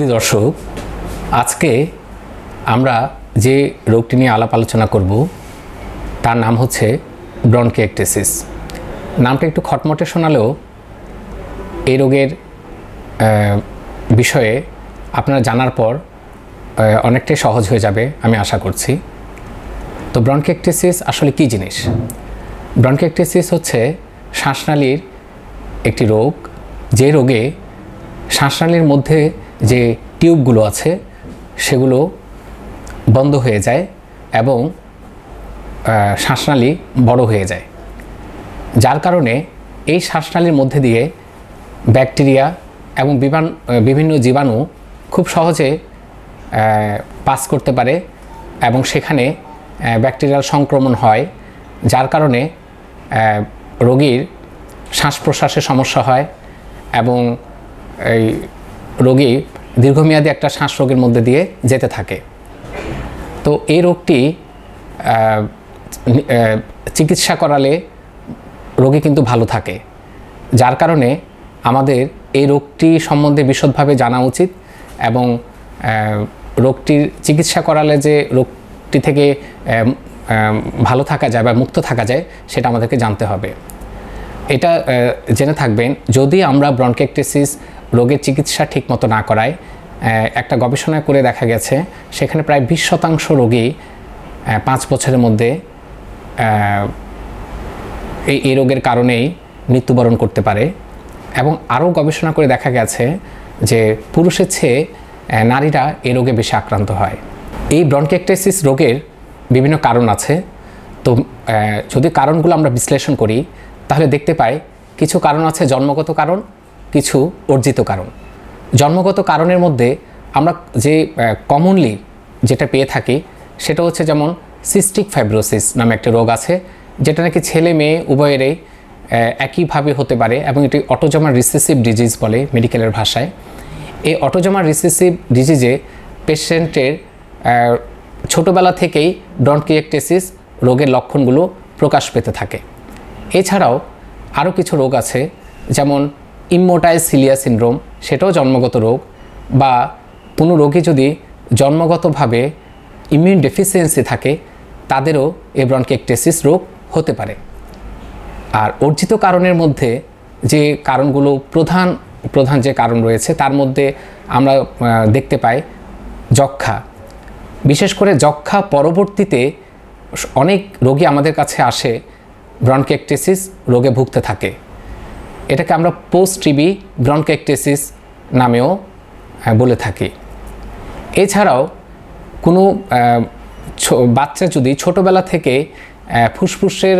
সুধী দর্শক, আজকে আমরা যে রোগটি নিয়ে আলাপ আলোচনা করব, তার নাম হচ্ছে ব্রনকিয়েকটেসিস। নামটা একটু খটমটে শোনালেও এই রোগের বিষয়ে আপনারা জানার পর অনেকটাই সহজ হয়ে যাবে আমি আশা করছি। তো ব্রনকিয়েকটেসিস আসলে কী জিনিস? ব্রনকিয়েকটেসিস হচ্ছে শ্বাসনালীর একটি রোগ, যে রোগে শ্বাসনালীর মধ্যে যে টিউবগুলো আছে, সেগুলো বন্ধ হয়ে যায় এবং শ্বাসনালী বড় হয়ে যায়। যার কারণে এই শ্বাসনালীর মধ্যে দিয়ে ব্যাকটেরিয়া এবং বিমান, বিভিন্ন জীবাণু খুব সহজে পাস করতে পারে এবং সেখানে ব্যাকটেরিয়াল সংক্রমণ হয়, যার কারণে রোগীর শ্বাস প্রশ্বাসে সমস্যা হয় এবং এই রোগী দীর্ঘমেয়াদী একটা শ্বাস রোগের মধ্যে দিয়ে যেতে থাকে। তো এই রোগটি চিকিৎসা করালে রোগী কিন্তু ভালো থাকে। যার কারণে আমাদের এই রোগটি সম্বন্ধে বিশদভাবে জানা উচিত এবং রোগটির চিকিৎসা করালে যে রোগটি থেকে ভালো থাকা যায় বা মুক্ত থাকা যায় সেটা আমাদেরকে জানতে হবে। এটা জেনে থাকবেন, যদি আমরা ব্রনকেকটেসিস রোগের চিকিৎসা ঠিকমতো না করায় একটা গবেষণা করে দেখা গেছে, সেখানে প্রায় বিশ শতাংশ রোগী পাঁচ বছরের মধ্যে এই এই রোগের কারণেই মৃত্যুবরণ করতে পারে। এবং আরও গবেষণা করে দেখা গেছে যে পুরুষের চেয়ে নারীরা এই রোগে বেশি আক্রান্ত হয়। এই ব্রনকেকটেসিস রোগের বিভিন্ন কারণ আছে। তো যদি কারণগুলো আমরা বিশ্লেষণ করি, তাহলে দেখতে পাই, কিছু কারণ আছে, জন্মগত কারণ কিছু অর্জিত কারণ। জন্মগত কারণের মধ্যে আমরা যে কমনলি যেটা পেয়ে থাকি, সেটা হচ্ছে যেমন সিস্টিক ফাইব্রোসিস নামে একটা রোগ আছে, যেটা নাকি ছেলে মেয়ে উভয়েরই একইভাবে হতে পারে এবং এটি অটোজমার রিসেসিভ ডিজিজ বলে মেডিকেলের ভাষায়। এই অটোজমার রিসেসিভ ডিজিজে পেশেন্টের ছোটোবেলা থেকেই ব্রনকিয়েকটেসিস রোগের লক্ষণগুলো প্রকাশ পেতে থাকে। এছাড়াও আরও কিছু রোগ আছে, যেমন ইমোটাইল সিলিয়া সিনড্রোম, সেটাও জন্মগত রোগ বা কোনো রোগী যদি জন্মগতভাবে ইমিউন ডেফিসিয়েন্সি থাকে, তাদেরও এই ব্রনকিয়েকটেসিস রোগ হতে পারে। আর অর্জিত কারণের মধ্যে যে কারণগুলো প্রধান প্রধান যে কারণ রয়েছে, তার মধ্যে আমরা দেখতে পাই যক্ষা বিশেষ করে যক্ষা পরবর্তীতে অনেক রোগী আমাদের কাছে আসে ব্রনকেকটেসিস রোগে ভুগতে থাকে। এটাকে আমরা পোস্ট টিবি ব্রনকেকটেসিস নামেও বলে থাকি। এছাড়াও কোনো বাচ্চা যদি ছোটোবেলা থেকে ফুসফুসের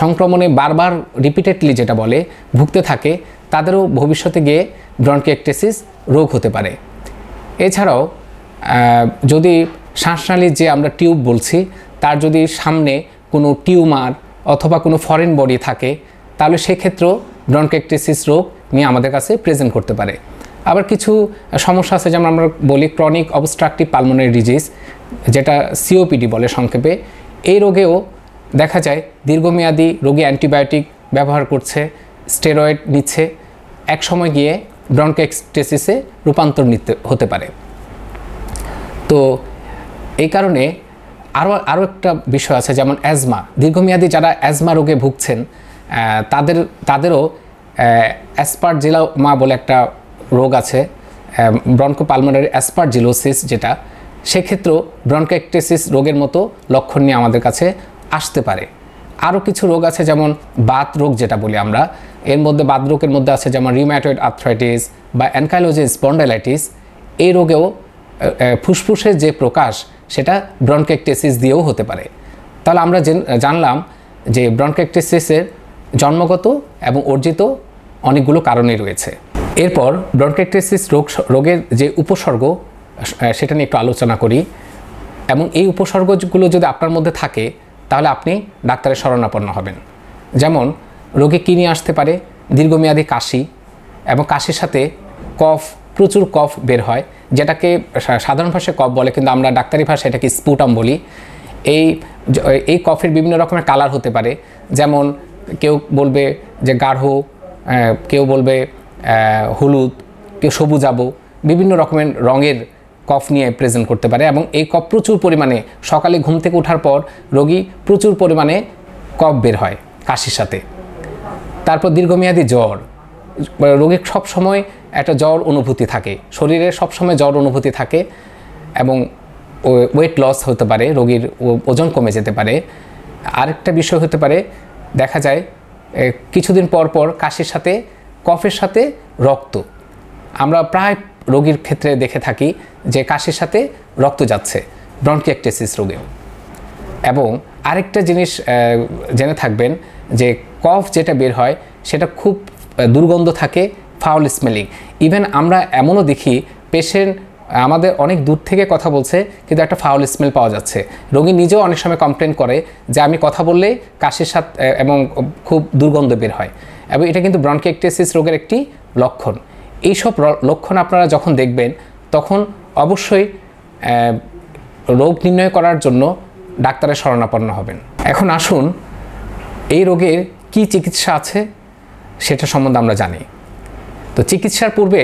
সংক্রমণে বারবার রিপিটেডলি যেটা বলে, ভুগতে থাকে, তাদেরও ভবিষ্যতে গিয়ে ব্রনকিয়েকটেসিস রোগ হতে পারে। এছাড়াও যদি শ্বাসনালীর যে আমরা টিউব বলছি, তার যদি সামনে কোনো টিউমার অথবা কোনো ফরেন বডি থাকে তাহলে সেক্ষেত্রেও ব্রনকেকটেসিস রোগ নিয়ে আমাদের কাছে প্রেজেন্ট করতে পারে। আবার কিছু সমস্যা আছে, যেমন আমরা বলি ক্রনিক অবস্ট্রাকটিভ পালমোনারি ডিজিজ, যেটা সিওপিডি বলে সংক্ষেপে। এই রোগেও দেখা যায় দীর্ঘমেয়াদী রোগী অ্যান্টিবায়োটিক ব্যবহার করছে, স্টেরয়েড নিচ্ছে এক সময় গিয়ে ব্রনকেক্সটেসিসে রূপান্তর নিতে, হতে পারে। তো এই কারণে আরও আরও একটা বিষয় আছে, যেমন অ্যাজমা। দীর্ঘমেয়াদী যারা অ্যাজমা রোগে ভুগছেন তাদের, তাদেরও অ্যাসপারজিলামা বলে একটা রোগ আছে ব্রনকোপালমোনারি অ্যাসপারজিলোসিস যেটা, সেক্ষেত্রেও ব্রনকোএকটেসিস রোগের মতো লক্ষণ নিয়ে আমাদের কাছে আসতে পারে। আরও কিছু রোগ আছে যেমন বাত রোগ যেটা বলি আমরা, এর মধ্যে বাত রোগের মধ্যে আছে যেমন রিম্যাটয়েড আর্থ্রাইটিস বা অ্যানকাইলোজিস স্পন্ডাইলাইটিস এই রোগেও ফুসফুসের যে প্রকাশ, সেটা ব্রনকেকটেসিস দিয়েও হতে পারে। তাহলে আমরা জানলাম যে ব্রনকেকটেসিসের জন্মগত এবং অর্জিত অনেকগুলো কারণই রয়েছে। এরপর ব্রনকেকটেসিস রোগ রোগের যে উপসর্গ সেটা নিয়ে একটু আলোচনা করি। এবং এই উপসর্গগুলো যদি আপনার মধ্যে থাকে, তাহলে আপনি ডাক্তারের শরণাপন্ন হবেন। যেমন, রোগে কী নিয়ে আসতে পারে? দীর্ঘমেয়াদী কাশি এবং কাশির সাথে কফ, প্রচুর কফ বের হয়, যেটাকে সাধারণ ভাষায় কফ বলে, কিন্তু আমরা ডাক্তারি ভাষায় এটাকে স্পুটাম বলি। এই এই কফের বিভিন্ন রকমের কালার হতে পারে, যেমন কেউ বলবে যে গাঢ় কেউ বলবে হলুদ, কেউ সবুজাবো বিভিন্ন রকমের রঙের কফ নিয়ে প্রেজেন্ট করতে পারে এবং এই কফ প্রচুর পরিমাণে সকালে ঘুম থেকে ওঠার পর রোগী প্রচুর পরিমাণে কফ বের হয় কাশির সাথে। তারপর দীর্ঘমেয়াদী জ্বর। রোগীর সব সময় একটা জ্বর অনুভূতি থাকে। শরীরে সব সময় জ্বর অনুভূতি থাকে এবং ওয়েট লস হতে পারে, রোগীর ওজন কমে যেতে পারে। আরেকটা বিষয় হতে পারে দেখা যায় কিছুদিন পর পর কাশির সাথে, কফের সাথে রক্ত। আমরা প্রায় রোগীর ক্ষেত্রে দেখে থাকি যে কাশির সাথে রক্ত যাচ্ছে, ব্রনকিয়াকটেসিস রোগেও। এবং আরেকটা জিনিস জেনে থাকবেন যে কফ যেটা বের হয়, সেটা খুব দুর্গন্ধ থাকে ফাউল স্মেলিং ইভেন আমরা এমনও দেখি পেশেন্ট আমাদের অনেক দূর থেকে কথা বলছে, কিন্তু একটা ফাউল স্মেল পাওয়া যাচ্ছে। রোগী নিজেও অনেক সময় কমপ্লেন করে যে, আমি কথা বললে কাশির সাথে এবং খুব দুর্গন্ধ বের হয়। এবং এটা কিন্তু ব্রনকিয়াকটেসিস রোগের একটি লক্ষণ। এইসব লক্ষণ আপনারা যখন দেখবেন, তখন অবশ্যই রোগ নির্ণয় করার জন্য ডাক্তারের শরণাপন্ন হবেন। এখন আসুন, এই রোগের কি চিকিৎসা আছে, সেটা সম্বন্ধে আমরা জানি। তো চিকিৎসার পূর্বে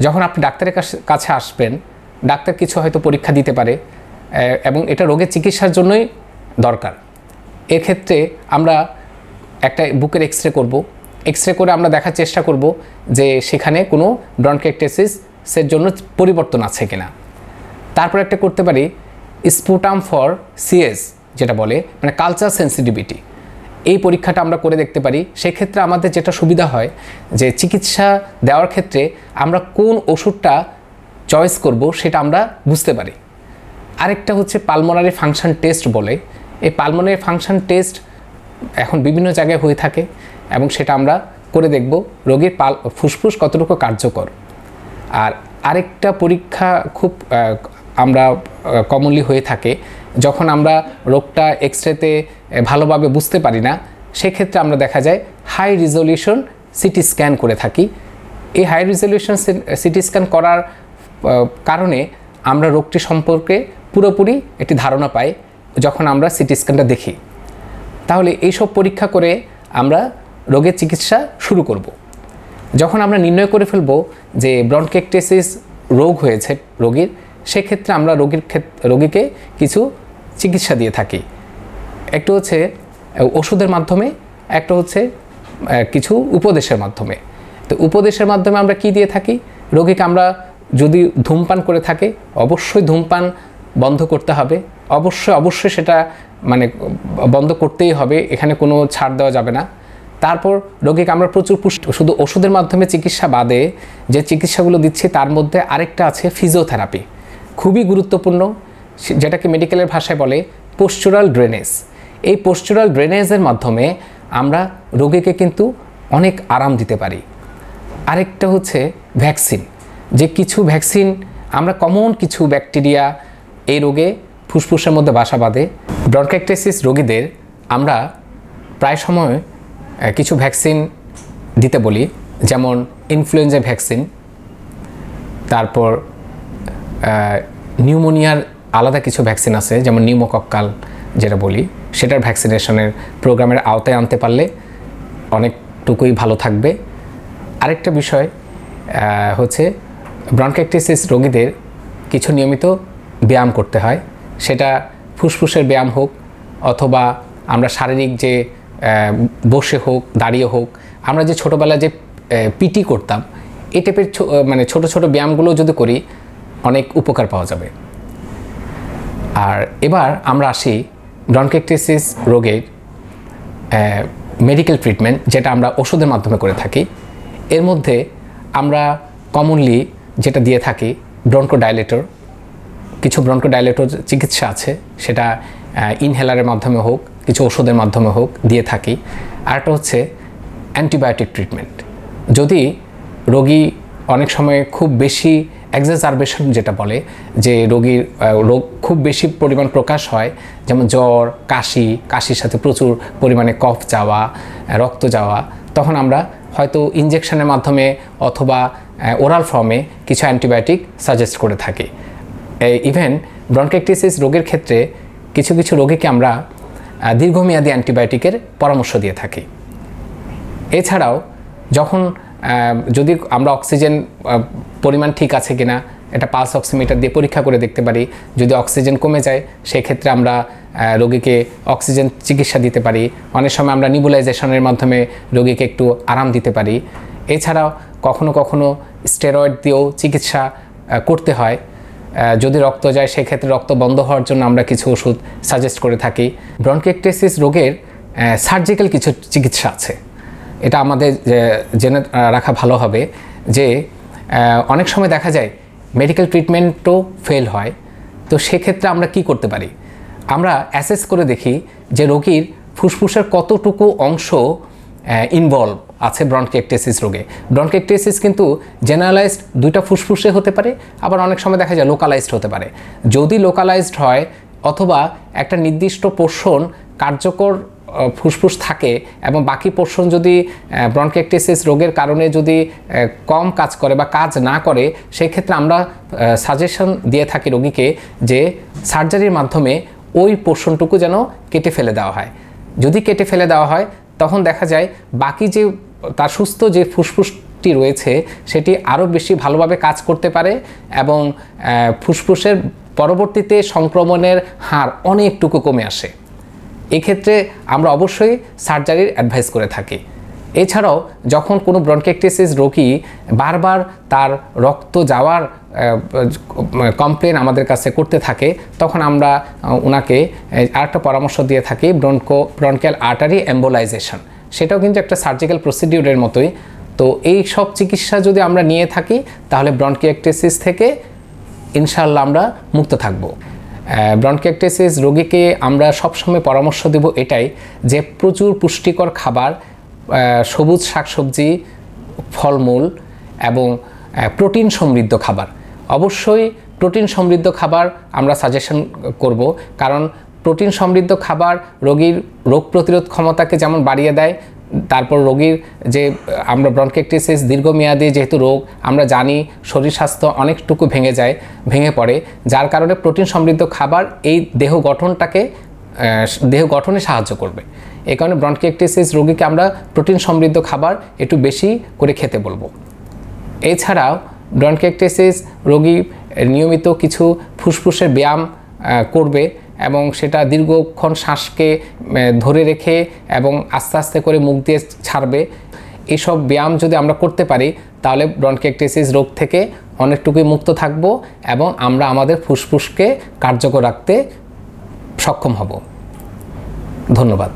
যখন আপনি ডাক্তারের কাছে- আসবেন, ডাক্তার কিছু হয়তো পরীক্ষা দিতে পারে এবং এটা রোগের চিকিৎসার জন্যই দরকার। এক্ষেত্রে আমরা একটা বুকের এক্স রে করব। এক্স রে করে আমরা দেখার চেষ্টা করব যে সেখানে কোনো ব্রনকেকটেসিসের জন্য পরিবর্তন আছে কিনা। তারপর একটা করতে পারি স্পুটাম ফর সিএস যেটা বলে মানে কালচার সেন্সিটিভিটি। এই পরীক্ষাটা আমরা করে দেখতে পারি। সেক্ষেত্রে আমাদের যেটা সুবিধা হয় যে চিকিৎসা দেওয়ার ক্ষেত্রে আমরা কোন ওষুধটা চয়েস করব সেটা আমরা বুঝতে পারি। আরেকটা হচ্ছে পালমোনারি ফাংশন টেস্ট বলে। এই পালমোনারি ফাংশন টেস্ট এখন বিভিন্ন জায়গায় হয়ে থাকে এবং সেটা আমরা করে দেখব রোগীর পাল, ফুসফুস কতটুকু কার্যকর। আর আরেকটা পরীক্ষা খুব আমরা কমনলি হয়ে থাকে। যখন আমরা রোগটা এক্স রেতে ভালোভাবে বুঝতে পারি না, সেক্ষেত্রে আমরা দেখা যায় হাই রিজলিউশন সিটি স্ক্যান করে থাকি। এই হাই রিজলিউশন সিটি স্ক্যান করার কারণে আমরা রোগটি সম্পর্কে পুরোপুরি একটি ধারণা পাই যখন আমরা সিটি স্ক্যানটা দেখি। তাহলে এইসব পরীক্ষা করে আমরা রোগের চিকিৎসা শুরু করব। যখন আমরা নির্ণয় করে ফেলব যে ব্রনকেকটেসিস রোগ হয়েছে রোগীর, সেক্ষেত্রে আমরা রোগীর ক্ষেত- রোগীকে কিছু চিকিৎসা দিয়ে থাকি। একটু হচ্ছে ওষুধের মাধ্যমে, একটা হচ্ছে কিছু উপদেশের মাধ্যমে। তো উপদেশের মাধ্যমে আমরা কি দিয়ে থাকি? রোগীকে আমরা যদি ধূমপান করে থাকে, অবশ্যই ধূমপান বন্ধ করতে হবে। অবশ্যই অবশ্যই সেটা মানে বন্ধ করতেই হবে, এখানে কোনো ছাড় দেওয়া যাবে না। তারপর রোগীকে আমরা প্রচুর পুষ্টি, শুধু ওষুধের মাধ্যমে চিকিৎসা বাদে যে চিকিৎসাগুলো দিচ্ছি, তার মধ্যে আরেকটা আছে ফিজিওথেরাপি খুবই গুরুত্বপূর্ণ যেটাকে মেডিকেলের ভাষায় বলে পোস্চুরাল ড্রেনেজ এই পোস্টুরাল ড্রেনেজের মাধ্যমে আমরা রোগীকে কিন্তু অনেক আরাম দিতে পারি। আরেকটা হচ্ছে ভ্যাকসিন যে কিছু ভ্যাকসিন আমরা কমন কিছু ব্যাকটেরিয়া এই রোগে ফুসফুসের মধ্যে বাসা বাঁধে ব্রনকাইটিস রোগীদের আমরা প্রায় সময় কিছু ভ্যাকসিন দিতে বলি, যেমন ইনফ্লুয়েঞ্জা ভ্যাকসিন তারপর নিউমোনিয়ার আলাদা কিছু ভ্যাকসিন আছে, যেমন নিউমোকক্কাল যেটা বলি। সেটার ভ্যাকসিনেশনের প্রোগ্রামের আওতায় আনতে পারলে অনেকটুকুই ভালো থাকবে। আরেকটা বিষয় হচ্ছে ব্রনকাইটিসিস রোগীদের কিছু নিয়মিত ব্যায়াম করতে হয়। সেটা ফুসফুসের ব্যায়াম হোক অথবা আমরা শারীরিক যে বসে হোক, দাঁড়িয়ে হোক, আমরা যে ছোটোবেলায় যে পিটি করতাম, এ টাইপের মানে ছোট ছোট ব্যায়ামগুলো যদি করি অনেক উপকার পাওয়া যাবে। আর এবার আমরা আসি ব্রনকেকটিসিস রোগের মেডিকেল ট্রিটমেন্ট যেটা আমরা ওষুধের মাধ্যমে করে থাকি, এর মধ্যে আমরা কমনলি যেটা দিয়ে থাকি ব্রনকোডাইলেটর কিছু ব্রনকোডাইলেটর চিকিৎসা আছে, সেটা ইনহেলারের মাধ্যমে হোক, কিছু ওষুধের মাধ্যমে হোক দিয়ে থাকি। আরেকটা হচ্ছে অ্যান্টিবায়োটিক ট্রিটমেন্ট যদি রোগী অনেক সময় খুব বেশি এক্সাজারবেশন যেটা বলে, যে রোগীর রোগ খুব বেশি পরিমাণ প্রকাশ হয়, যেমন জ্বর, কাশি, কাশির সাথে প্রচুর পরিমাণে কফ যাওয়া রক্ত যাওয়া, তখন আমরা হয়তো ইনজেকশনের মাধ্যমে অথবা ওরাল ফর্মে কিছু অ্যান্টিবায়োটিক সাজেস্ট করে থাকি। ইভেন ব্রনকাইটিসিস রোগের ক্ষেত্রে কিছু কিছু রোগীকে আমরা দীর্ঘমেয়াদী অ্যান্টিবায়োটিকের পরামর্শ দিয়ে থাকি। এছাড়াও যখন যদি আমরা অক্সিজেন পরিমাণ ঠিক আছে কিনা এটা পালস অক্সিমিটার দিয়ে পরীক্ষা করে দেখতে পারি, যদি অক্সিজেন কমে যায়, সেক্ষেত্রে আমরা রোগীকে অক্সিজেন চিকিৎসা দিতে পারি। অনেক সময় আমরা নিবুলাইজেশনের মাধ্যমে রোগীকে একটু আরাম দিতে পারি। এছাড়াও কখনো কখনো স্টেরয়েড দিয়েও চিকিৎসা করতে হয়। যদি রক্ত যায়, সেক্ষেত্রে রক্ত বন্ধ হওয়ার জন্য আমরা কিছু ওষুধ সাজেস্ট করে থাকি। ব্রনকেকটেসিস রোগের সার্জিক্যাল কিছু চিকিৎসা আছে। এটা আমাদের জেনে রাখা ভালো হবে যে অনেক সময় দেখা যায় মেডিকেল ট্রিটমেন্টও ফেল হয়। তো সেক্ষেত্রে আমরা কি করতে পারি? আমরা অ্যাসেস করে দেখি যে রোগীর ফুসফুসের কতটুকু অংশ ইনভলভ আছে ব্রনকেকটেসিস রোগে। ব্রনকেকটেসিস কিন্তু জেনারেলাইজড দুইটা ফুসফুসে হতে পারে, আবার অনেক সময় দেখা যায় লোকালাইজড হতে পারে। যদি লোকালাইজড হয় অথবা একটা নির্দিষ্ট পোর্শন কার্যকর ফুসফুস থাকে এবং বাকি পোর্শন যদি ব্রনকেকটেসিস রোগের কারণে যদি কম কাজ করে বা কাজ না করে সেই ক্ষেত্রে আমরা সাজেশন দিয়ে থাকি রোগীকে যে সার্জারির মাধ্যমে ওই পোর্শনটুকু যেন কেটে ফেলে দেওয়া হয়। যদি কেটে ফেলে দেওয়া হয়, তখন দেখা যায় বাকি যে, তার সুস্থ যে ফুসফুসটি রয়েছে, সেটি আরও বেশি ভালোভাবে কাজ করতে পারে এবং ফুসফুসের পরবর্তীতে সংক্রমণের হার অনেকটুকু কমে আসে। এক্ষেত্রে আমরা অবশ্যই সার্জারির অ্যাডভাইস করে থাকি। এছাড়াও যখন কোনো ব্রনকেকটিসিস রোগী বারবার তার রক্ত যাওয়ার কমপ্লেন আমাদের কাছে করতে থাকে, তখন আমরা ওনাকে আরেকটা পরামর্শ দিয়ে থাকি ব্রনকো ব্রনক্যাল আর্টারি অ্যাম্বোলাইজেশন সেটাও কিন্তু একটা সার্জিক্যাল প্রসিডিউরের মতোই। তো এই সব চিকিৎসা যদি আমরা নিয়ে থাকি, তাহলে ব্রনকিয়েকটেসিস থেকে ইনশাল্লাহ আমরা মুক্ত থাকব। ব্রনকেকটেসিস রোগীকে আমরা সবসময় পরামর্শ দেব এটাই যে প্রচুর পুষ্টিকর খাবার সবুজ শাকসবজি, ফলমূল এবং প্রোটিন সমৃদ্ধ খাবার। অবশ্যই প্রোটিন সমৃদ্ধ খাবার আমরা সাজেশন করব, কারণ প্রোটিন সমৃদ্ধ খাবার রোগীর রোগ প্রতিরোধ ক্ষমতাকে যেমন বাড়িয়ে দেয় তারপর রোগীর যে, আমরা ব্রনকেকটিসিস দীর্ঘমেয়াদী যেহেতু রোগ, আমরা জানি শরীর স্বাস্থ্য অনেকটুকু ভেঙে যায়, ভেঙে পড়ে। যার কারণে প্রোটিন সমৃদ্ধ খাবার এই দেহ গঠনটাকে দেহ গঠনে সাহায্য করবে। এই কারণে ব্রনকেকটিসিস রোগীকে আমরা প্রোটিন সমৃদ্ধ খাবার একটু বেশি করে খেতে বলব। এছাড়াও ব্রনকেকটিসিস রোগী নিয়মিত কিছু ফুসফুসের ব্যায়াম করবে। এবং সেটা দীর্ঘক্ষণ শ্বাসকে ধরে রেখে এবং আস্তে আস্তে করে মুখ দিয়ে ছাড়বে। এসব ব্যায়াম যদি আমরা করতে পারি, তাহলে ব্রনকেকটেসিস রোগ থেকে অনেকটুকুই মুক্ত থাকব এবং আমরা আমাদের ফুসফুসকে কার্যকর রাখতে সক্ষম হব। ধন্যবাদ।